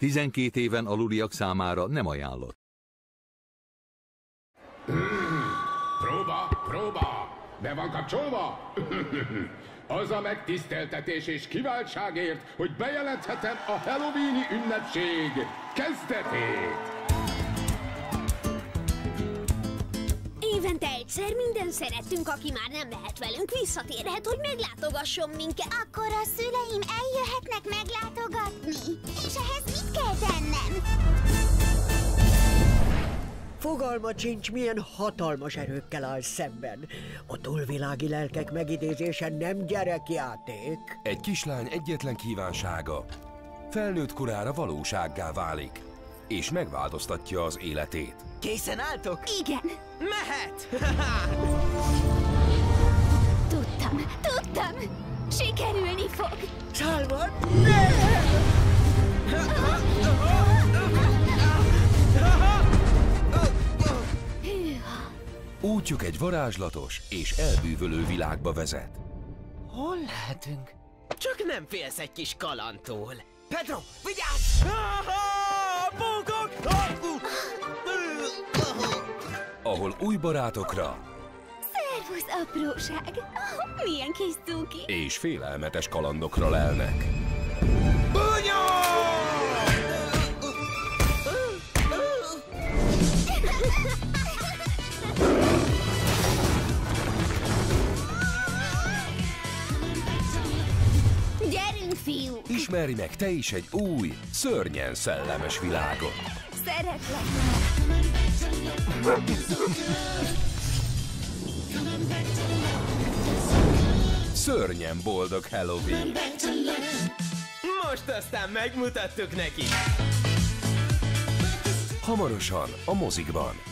12 éven aluliak számára nem ajánlott. Próba, próba! Be van kapcsolva? Az a megtiszteltetés és kiváltságért, hogy bejelenthetem a Halloweeni ünnepség kezdetét! Évente egyszer minden szerettünk, aki már nem lehet velünk, visszatérhet, hogy meglátogasson minket. Akkor a szüleim eljöhetnek meglátogatni. Fogalma sincs, milyen hatalmas erőkkel áll szemben. A túlvilági lelkek megidézése nem gyerekjáték. Egy kislány egyetlen kívánsága felnőtt korára valósággá válik, és megváltoztatja az életét. Készen álltok? Igen, Mehet! tudtam, tudtam! Sikerülni fog! Szálvad! Útjuk egy varázslatos és elbűvölő világba vezet. Hol lehetünk? Csak nem félsz egy kis kalantól. Pedro, vigyázz! Ah, Bókok! ahol új barátokra Szervusz, apróság! Oh, milyen kis cuki! és félelmetes kalandokra lelnek. Gyerünk, fiú! Ismerj meg te is egy új, szörnyen szellemes világot. Szeretlek! Szörnyen boldog Halloween! Most aztán megmutattuk neki. Hamarosan a mozikban.